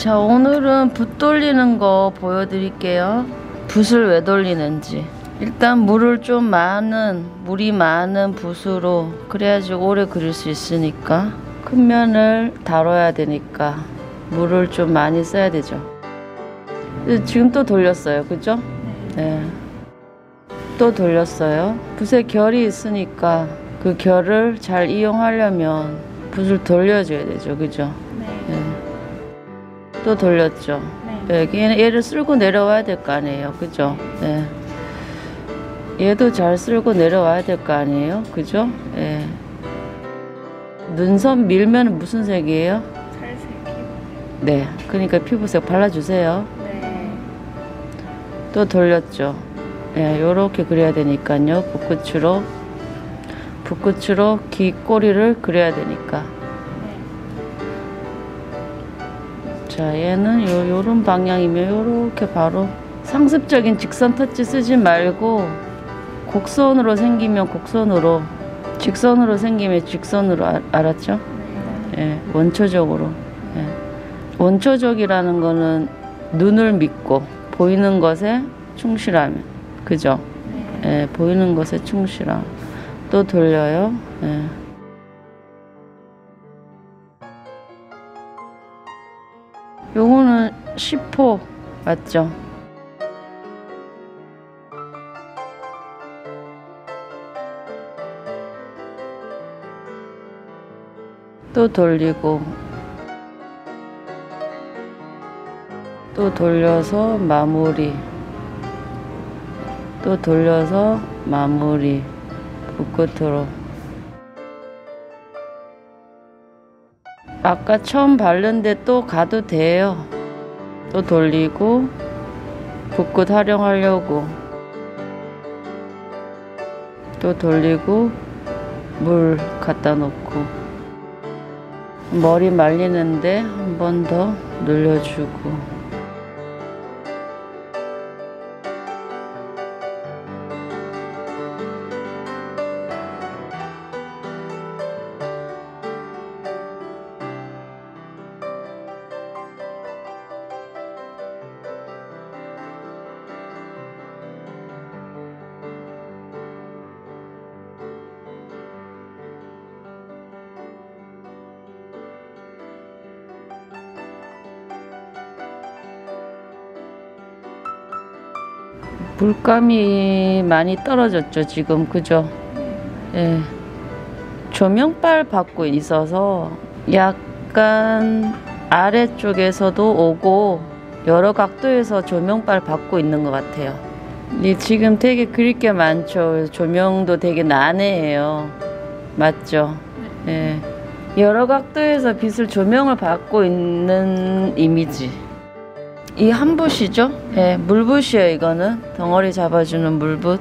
자 오늘은 붓 돌리는 거 보여드릴게요 붓을 왜 돌리는지 일단 물을 좀 많은 물이 많은 붓으로 그래야지 오래 그릴 수 있으니까 큰 면을 다뤄야 되니까 물을 좀 많이 써야 되죠 지금 또 돌렸어요 그죠? 네. 또 돌렸어요 붓에 결이 있으니까 그 결을 잘 이용하려면 붓을 돌려줘야 되죠 그죠? 네. 네. 또 돌렸죠 네. 네, 얘는 얘를 쓸고 내려와야 될 거 아니에요. 그죠? 네. 얘도 잘 쓸고 내려와야 될 거 아니에요. 그죠? 예. 눈썹 밀면 무슨 색이에요? 살색이. 네. 그러니까 피부색 발라주세요. 네. 또 돌렸죠. 예, 요렇게 그려야 되니까요. 붓끝으로. 붓끝으로 귀 꼬리를 그려야 되니까. 자, 얘는 요, 요런 방향이면 요렇게 바로 상습적인 직선 터치 쓰지 말고 곡선으로 생기면 곡선으로 직선으로 생기면 직선으로 알, 알았죠? 네. 예, 원초적으로. 예. 원초적이라는 거는 눈을 믿고 보이는 것에 충실하면 그죠? 네. 예, 보이는 것에 충실함. 또 돌려요. 예. 요거는 10호 맞죠? 또 돌리고 또 돌려서 마무리 또 돌려서 마무리 붓끝으로 아까 처음 바른데 또 가도 돼요. 또 돌리고 붓끝 활용하려고. 또 돌리고 물 갖다 놓고. 머리 말리는데 한 번더 눌려주고 물감이 많이 떨어졌죠 지금 그죠? 예. 조명빨 받고 있어서 약간 아래쪽에서도 오고 여러 각도에서 조명빨 받고 있는 것 같아요. 이 지금 되게 그릴 게 많죠. 조명도 되게 난해해요. 맞죠? 예. 여러 각도에서 빛을 조명을 받고 있는 이미지. 이 한 붓이죠? 예, 물붓이에요, 이거는. 덩어리 잡아주는 물붓.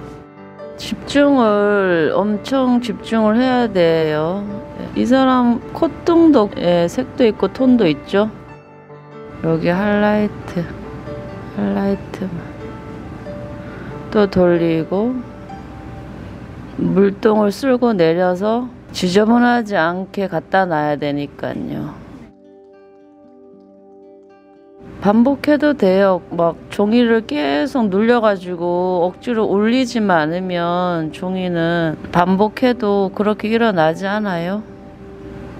집중을, 엄청 집중을 해야 돼요. 이 사람 콧등도, 예, 색도 있고 톤도 있죠? 여기 하이라이트, 하이라이트만. 또 돌리고, 물동을 쓸고 내려서 지저분하지 않게 갖다 놔야 되니까요. 반복해도 돼요. 막 종이를 계속 눌려가지고 억지로 올리지만 않으면 종이는 반복해도 그렇게 일어나지 않아요.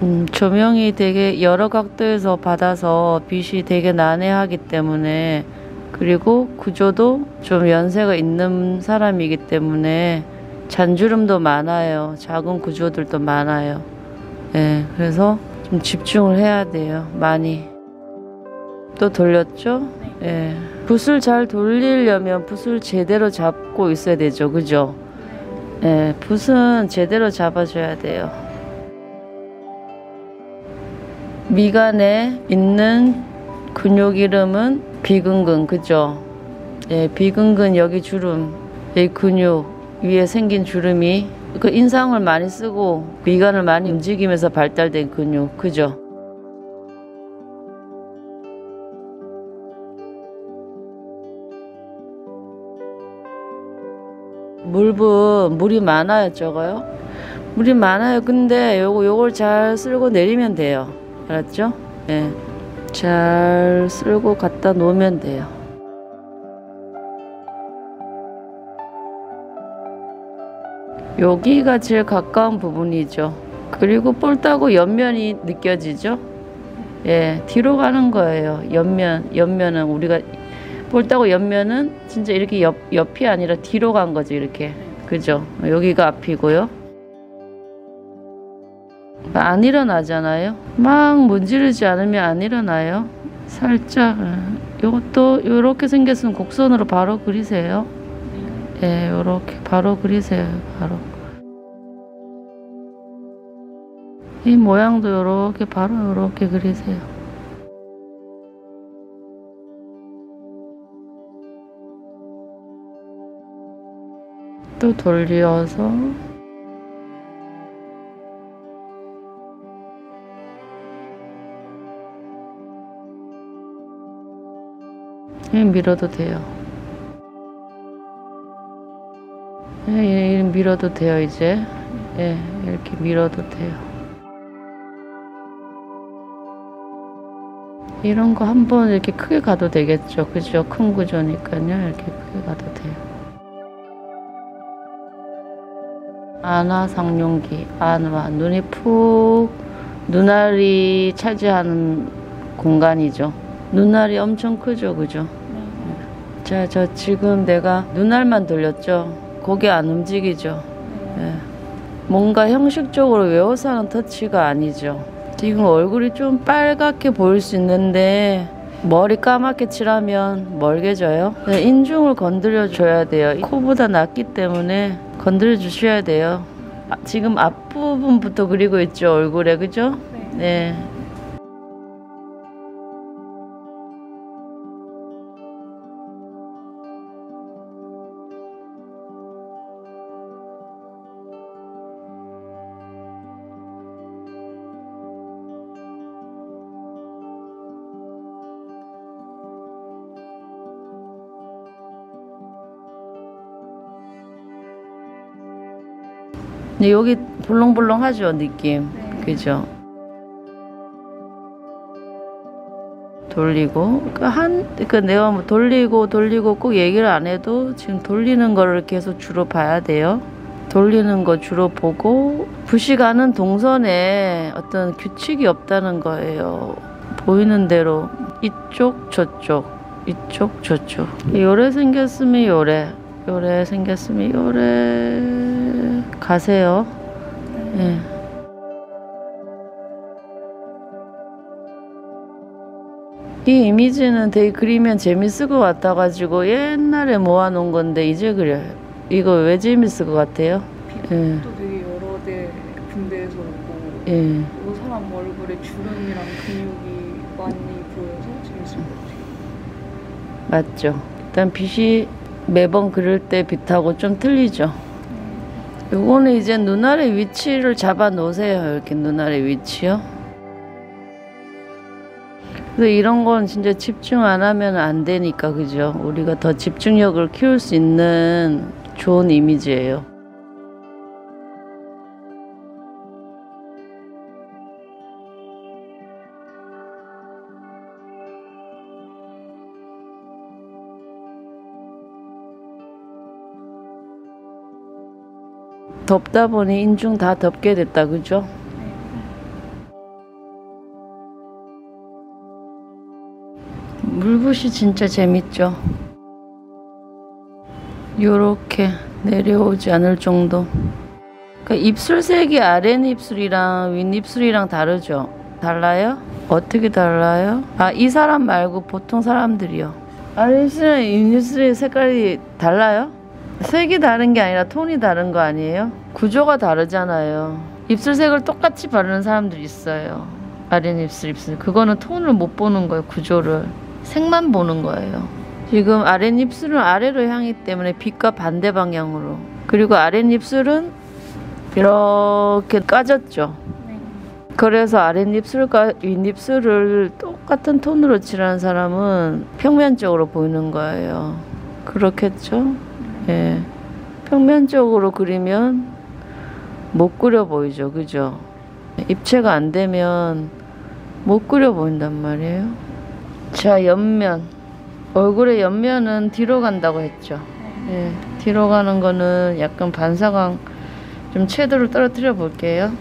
음, 조명이 되게 여러 각도에서 받아서 빛이 되게 난해하기 때문에 그리고 구조도 좀 연세가 있는 사람이기 때문에 잔주름도 많아요. 작은 구조들도 많아요. 예, 그래서 좀 집중을 해야 돼요. 많이. 또 돌렸죠? 예. 붓을 잘 돌리려면 붓을 제대로 잡고 있어야 되죠. 그죠? 예, 붓은 제대로 잡아줘야 돼요. 미간에 있는 근육 이름은 비근근, 그죠? 예, 비근근 여기 주름, 이 근육 위에 생긴 주름이 그 인상을 많이 쓰고 미간을 많이 움직이면서 발달된 근육, 그죠? 물분 물이 많아요 적어요 물이 많아요 근데 요거 요걸 잘 쓸고 내리면 돼요 알았죠 예잘 쓸고 갖다 놓으면 돼요. 여기가 제일 가까운 부분이죠. 그리고 볼 따고 옆면이 느껴지죠? 예, 뒤로 가는 거예요. 옆면, 옆면은 우리가 볼 따고 옆면은 진짜 이렇게 옆, 옆이 아니라 뒤로 간 거죠, 이렇게. 그죠? 여기가 앞이고요. 안 일어나잖아요. 막 문지르지 않으면 안 일어나요. 살짝 예. 요것도 요렇게 생겼으면 곡선으로 바로 그리세요. 예, 요렇게 바로 그리세요. 바로. 이 모양도 요렇게 바로 요렇게 그리세요. 또 돌려서 예, 밀어도 돼요. 예, 예, 밀어도 돼요, 이제. 예, 이렇게 밀어도 돼요. 이런 거 한번 이렇게 크게 가도 되겠죠. 그죠? 큰 구조니까요. 이렇게 크게 가도 돼요. 안화 상룡기, 안화. 눈이 푹, 눈알이 차지하는 공간이죠. 눈알이 엄청 크죠. 그죠? 자, 저 지금 내가 눈알만 돌렸죠. 고개 안 움직이죠. 예. 뭔가 형식적으로 외워서 하는 터치가 아니죠. 지금 얼굴이 좀 빨갛게 보일 수 있는데 머리 까맣게 칠하면 멀게 져요. 네, 인중을 건드려 줘야 돼요. 코보다 낮기 때문에 건드려 주셔야 돼요. 아, 지금 앞부분부터 그리고 있죠 얼굴에 그죠? 네. 네. 근데 여기 볼렁볼렁하죠 느낌. 네. 그죠? 돌리고 그한그 내가 뭐 돌리고 돌리고 꼭 얘기를 안 해도 지금 돌리는 거를 계속 주로 봐야 돼요. 돌리는 거 주로 보고 부시가는 동선에 어떤 규칙이 없다는 거예요. 보이는 대로 이쪽 저쪽 이쪽 저쪽. 요래 생겼으면 요래 요래 생겼으면 요래 가세요 예. 이 이미지는 되게 그리면 재밌을 것 같아가지고 옛날에 모아놓은 건데 이제 그려요. 이거 왜 재밌을 것 같아요? 예. 또 되게 여러 대 군대에서 오고 예. 이 사람 얼굴에 주름이랑 근육이 많이 보여서 재밌을 것 같아요. 맞죠. 일단 빛이 매번 그릴 때 빛하고 좀 틀리죠. 요거는 이제 눈알의 위치를 잡아 놓으세요. 이렇게 눈알의 위치요. 근데 이런 건 진짜 집중 안 하면 안 되니까 그죠? 우리가 더 집중력을 키울 수 있는 좋은 이미지예요. 덥다 보니 인중 다 덮게 됐다 그죠? 물붓이 진짜 재밌죠. 요렇게 내려오지 않을 정도. 그러니까 입술색이 아랫입술이랑 윗 입술이랑 다르죠? 달라요? 어떻게 달라요? 아, 이 사람 말고 보통 사람들이요. 아랫입술이랑 윗 입술의 색깔이 달라요? 색이 다른 게 아니라 톤이 다른 거 아니에요? 구조가 다르잖아요. 입술색을 똑같이 바르는 사람들 있어요. 아랫입술, 입술. 그거는 톤을 못 보는 거예요, 구조를. 색만 보는 거예요. 지금 아랫입술은 아래로 향하기 때문에 빛과 반대 방향으로. 그리고 아랫입술은 이렇게 까졌죠. 네. 그래서 아랫입술과 윗입술을 똑같은 톤으로 칠하는 사람은 평면적으로 보이는 거예요. 그렇겠죠? 예. 평면적으로 그리면 못 그려 보이죠. 그죠? 입체가 안 되면 못 그려 보인단 말이에요. 자, 옆면. 얼굴의 옆면은 뒤로 간다고 했죠. 예, 뒤로 가는 거는 약간 반사광 좀 채도를 떨어뜨려 볼게요.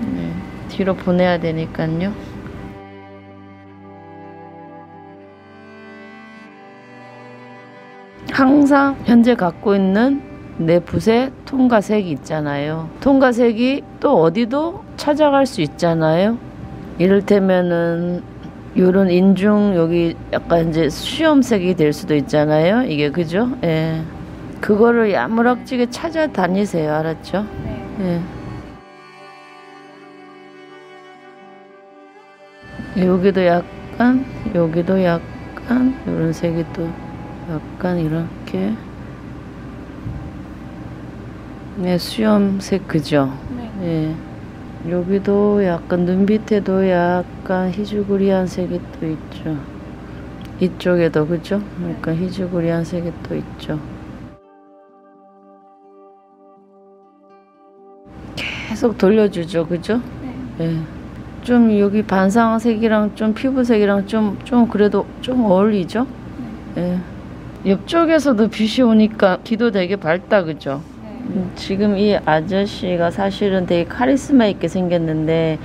네, 뒤로 보내야 되니까요. 항상 현재 갖고 있는 내 붓의 톤과 색이 있잖아요. 톤과 색이 또 어디도 찾아갈 수 있잖아요. 이를테면은 요런 인중 여기 약간 이제 수염색이 될 수도 있잖아요. 이게 그죠? 예. 그거를 야무락지게 찾아다니세요. 알았죠? 네. 예. 여기도 약간, 여기도 약간, 이런 색이 또 약간 이렇게. 네, 수염색 그죠? 네. 예. 여기도 약간 눈 밑에도 약간 희주구리한 색이 또 있죠. 이쪽에도 그죠? 약간 희주구리한 색이 또 있죠. 계속 돌려주죠, 그죠? 네. 예. 좀 여기 반상색이랑 좀 피부색이랑 좀, 좀 그래도 좀 어울리죠? 예. 옆쪽에서도 빛이 오니까 기도 되게 밝다, 그죠? 네. 음, 지금 이 아저씨가 사실은 되게 카리스마 있게 생겼는데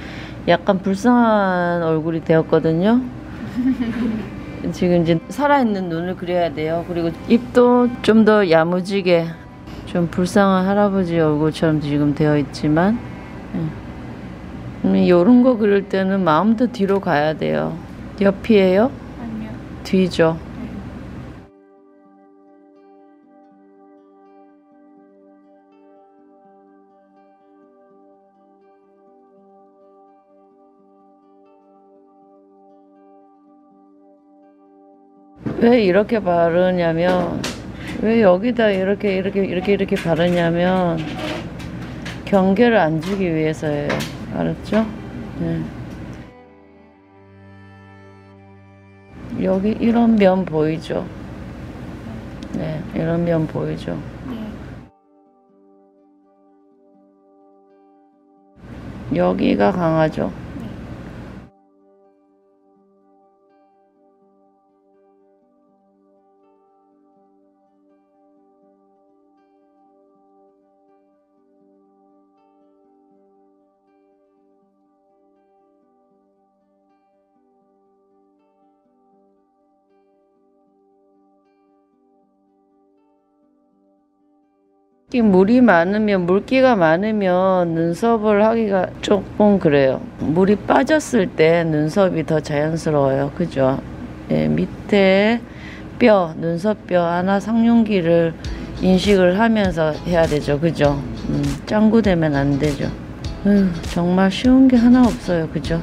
약간 불쌍한 얼굴이 되었거든요. 지금 이제 살아있는 눈을 그려야 돼요. 그리고 입도 좀 더 야무지게 좀 불쌍한 할아버지 얼굴처럼 지금 되어 있지만 음, 이런 거 그릴 때는 마음도 뒤로 가야 돼요. 옆이에요? 아니요. 뒤죠. 왜 이렇게 바르냐면 왜 여기다 이렇게 이렇게 이렇게 이렇게 바르냐면 경계를 안 주기 위해서예요. 알았죠? 네. 여기 이런 면 보이죠? 네, 이런 면 보이죠? 네. 여기가 강하죠? 물이 많으면 물기가 많으면 눈썹을 하기가 조금 그래요. 물이 빠졌을 때 눈썹이 더 자연스러워요. 그죠? 예, 밑에 뼈, 눈썹뼈 하나 상륜기를 인식을 하면서 해야 되죠. 그죠? 음, 짱구 되면 안 되죠. 에휴, 정말 쉬운 게 하나 없어요. 그죠?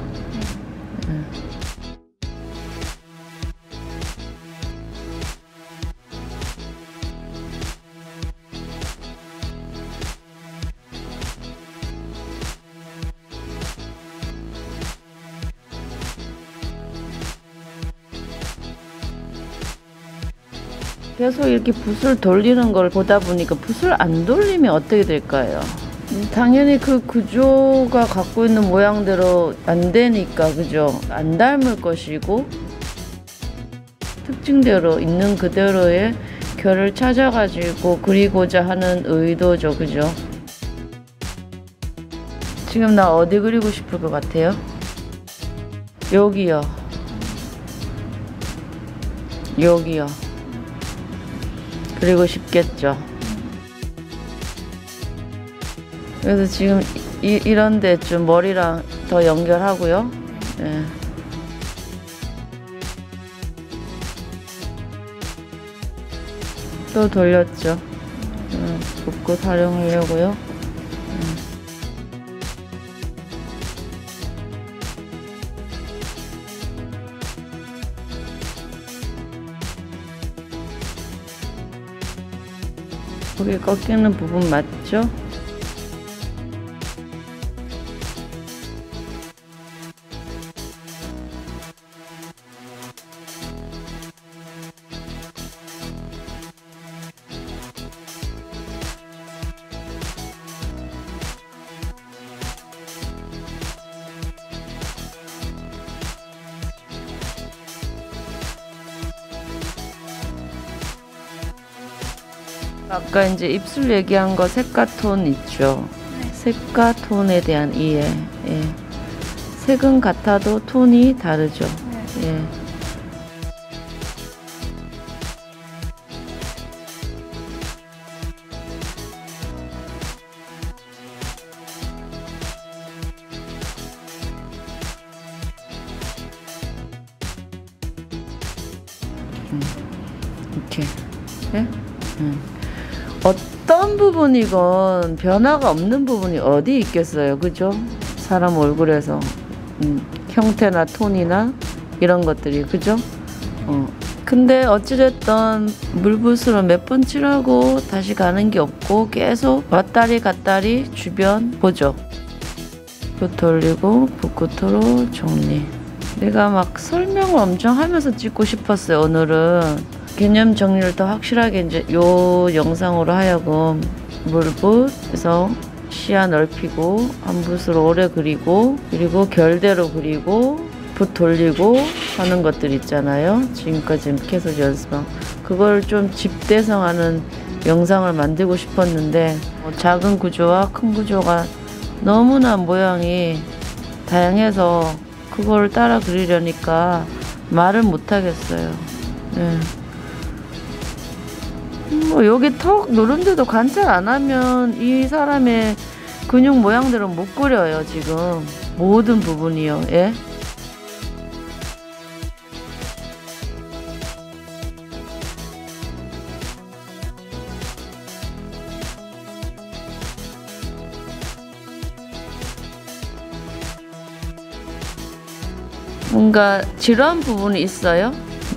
계속 이렇게 붓을 돌리는 걸 보다 보니까 붓을 안 돌리면 어떻게 될까요? 음, 당연히 그 구조가 갖고 있는 모양대로 안 되니까 그죠? 안 닮을 것이고 특징대로 있는 그대로의 결을 찾아가지고 그리고자 하는 의도죠, 그죠? 지금 나 어디 그리고 싶을 것 같아요? 여기요. 여기요. 그리고 싶겠죠. 그래서 지금 이, 이런 데 좀 머리랑 더 연결하고요. 예. 또 돌렸죠. 음, 붓고 활용하려고요. 거기 꺾이는 부분 맞죠? 아까 이제 입술 얘기한 거 색과 톤 있죠. 색과 톤에 대한 이해. 예. 색은 같아도 톤이 다르죠. 예. 부분이건 변화가 없는 부분이 어디 있겠어요. 그죠? 사람 얼굴에서. 음, 형태나 톤이나 이런 것들이. 그죠? 어. 근데 어찌됐든 물붓으로 몇 번 칠하고 다시 가는 게 없고 계속 왔다리 갔다리 주변 보죠. 붓 돌리고 붓끝으로 정리. 내가 막 설명을 엄청 하면서 찍고 싶었어요. 오늘은 개념 정리를 더 확실하게 이제 요 영상으로 하여금 물붓에서 시야 넓히고 한 붓으로 오래 그리고 그리고 결대로 그리고 붓 돌리고 하는 것들 있잖아요. 지금까지 계속 연습한 그걸 좀 집대성하는 영상을 만들고 싶었는데 뭐 작은 구조와 큰 구조가 너무나 모양이 다양해서 그걸 따라 그리려니까 말을 못 하겠어요. 네. 뭐 여기 턱 누른데도 관찰 안 하면 이 사람의 근육 모양들은 못 그려요 지금 모든 부분이요. 예? 뭔가 지루한 부분이 있어요?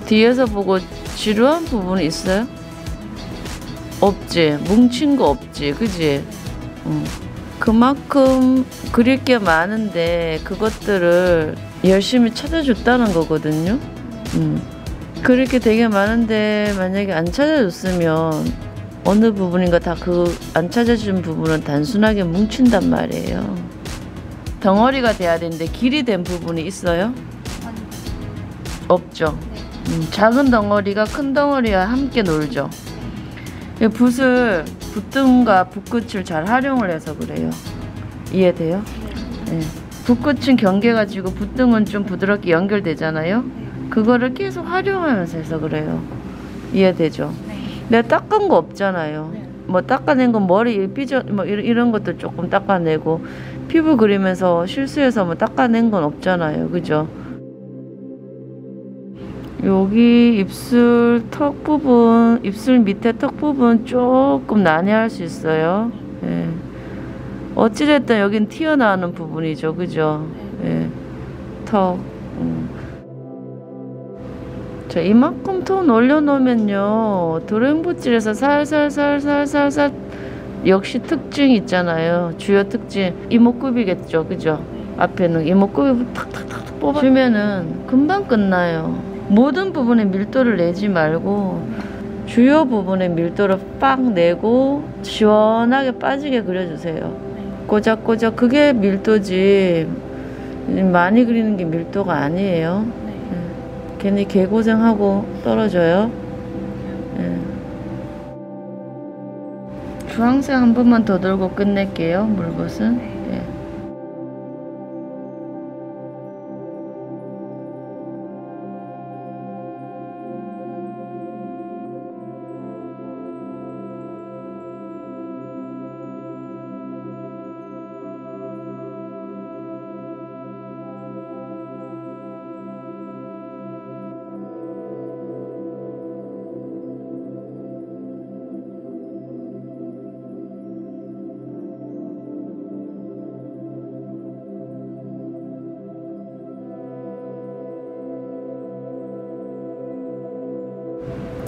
뒤에서 보고 지루한 부분이 있어요? 없지. 뭉친 거 없지. 그지? 응. 그만큼 그릴 게 많은데 그것들을 열심히 찾아줬다는 거거든요. 음. 그릴 게 되게 많은데 만약에 안 찾아줬으면 어느 부분인가 다 그 안 찾아준 부분은 단순하게 뭉친단 말이에요. 덩어리가 돼야 되는데 길이 된 부분이 있어요? 없죠. 음, 작은 덩어리가 큰 덩어리와 함께 놀죠. 이 붓을 붓등과 붓끝을 잘 활용을 해서 그래요. 이해돼요? 네. 붓끝은 경계가 지고 붓등은 좀 부드럽게 연결되잖아요. 그거를 계속 활용하면서 해서 그래요. 이해되죠? 내가 닦은 거 없잖아요. 뭐 닦아낸 건 머리 삐져 뭐 이런 것도 조금 닦아내고 피부 그리면서 실수해서 뭐 닦아낸 건 없잖아요. 그죠? 여기 입술 턱 부분, 입술 밑에 턱 부분 조금 난해할 수 있어요. 예. 어찌됐든 여긴 튀어나오는 부분이죠. 그죠? 예. 턱. 음. 자, 이만큼 톤 올려놓으면요. 드로잉붓질에서 살살살살살살 역시 특징이 있잖아요. 주요 특징. 이목구비겠죠. 그죠? 앞에는 이목구비 탁탁탁 뽑아주면은 금방 끝나요. 모든 부분에 밀도를 내지 말고 주요 부분에 밀도를 빡 내고 시원하게 빠지게 그려주세요. 꼬작꼬작 그게 밀도지 많이 그리는 게 밀도가 아니에요. 예. 괜히 개고생하고 떨어져요. 예. 주황색 한 번만 더 돌고 끝낼게요. 물붓은.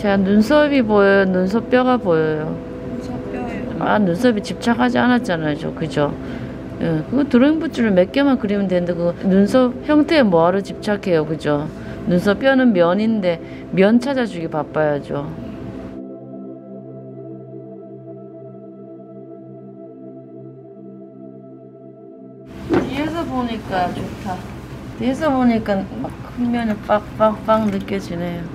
제가 눈썹이 보여요. 눈썹 뼈가 보여요. 무섭뼈예요. 아 눈썹이 집착하지 않았잖아요. 저 그죠? 예, 그거 드로잉 붓줄을 몇 개만 그리면 되는데 그 눈썹 형태에 뭐하러 집착해요. 그죠? 눈썹 뼈는 면인데 면 찾아주기 바빠야죠. 뒤에서 보니까 좋다. 뒤에서 보니까 막 큰 면이 빡빡빡 느껴지네요.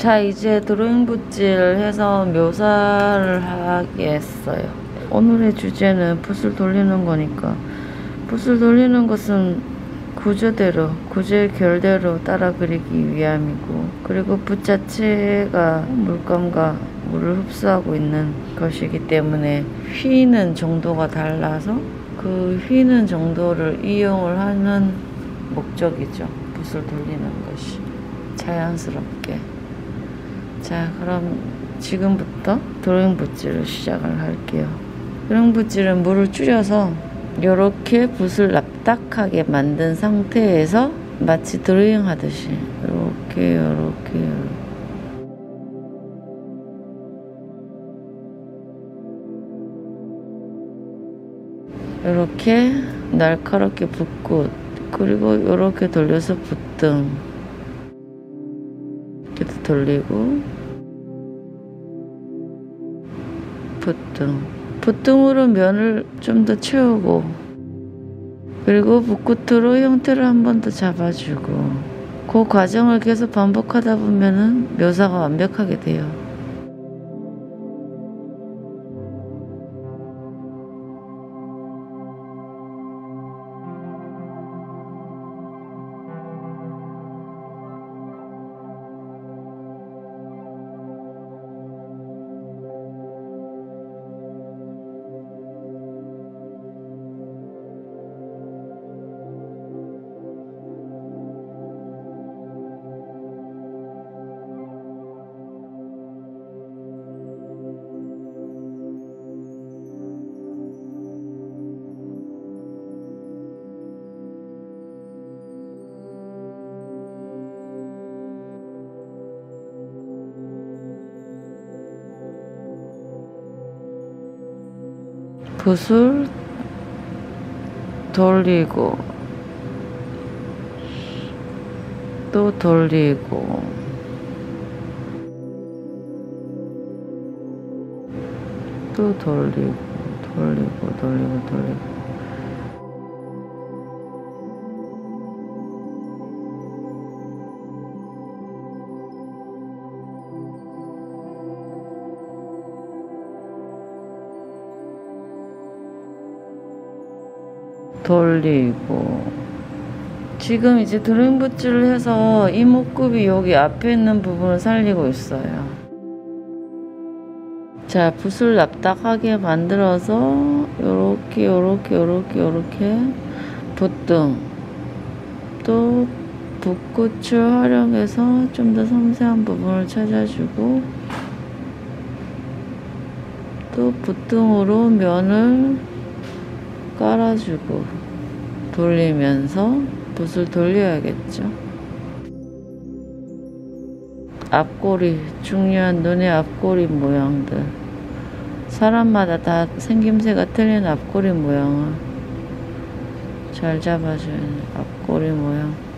자 이제 드로잉 붓질 해서 묘사를 하겠어요. 오늘의 주제는 붓을 돌리는 거니까 붓을 돌리는 것은 구조대로 구조의 결대로 따라 그리기 위함이고 그리고 붓 자체가 물감과 물을 흡수하고 있는 것이기 때문에 휘는 정도가 달라서 그 휘는 정도를 이용을 하는 목적이죠. 붓을 돌리는 것이 자연스럽게. 자, 그럼 지금부터 드로잉 붓질을 시작을 할게요. 드로잉 붓질은 물을 줄여서 이렇게 붓을 납작하게 만든 상태에서 마치 드로잉 하듯이 이렇게 이렇게 이렇게 날카롭게 붓고 그리고 이렇게 돌려서 붓등 이렇게 돌리고 붓등 붓등으로 면을 좀 더 채우고 그리고 붓끝으로 형태를 한 번 더 잡아주고 그 과정을 계속 반복하다 보면은 묘사가 완벽하게 돼요. 붓을 돌리고 또 돌리고. 또 돌리고 돌리고 돌리고 돌리고 돌리고 지금 이제 드로잉 붓질을 해서 이목구비 여기 앞에 있는 부분을 살리고 있어요. 자, 붓을 납작하게 만들어서 요렇게 요렇게 요렇게 요렇게 붓등 또 붓꽃을 활용해서 좀 더 섬세한 부분을 찾아주고 또 붓등으로 면을 깔아주고 돌리면서 붓을 돌려야겠죠. 앞꼬리 중요한 눈의 앞꼬리 모양들 사람마다 다 생김새가 틀린 앞꼬리 모양을 잘 잡아줘야 돼. 앞꼬리 모양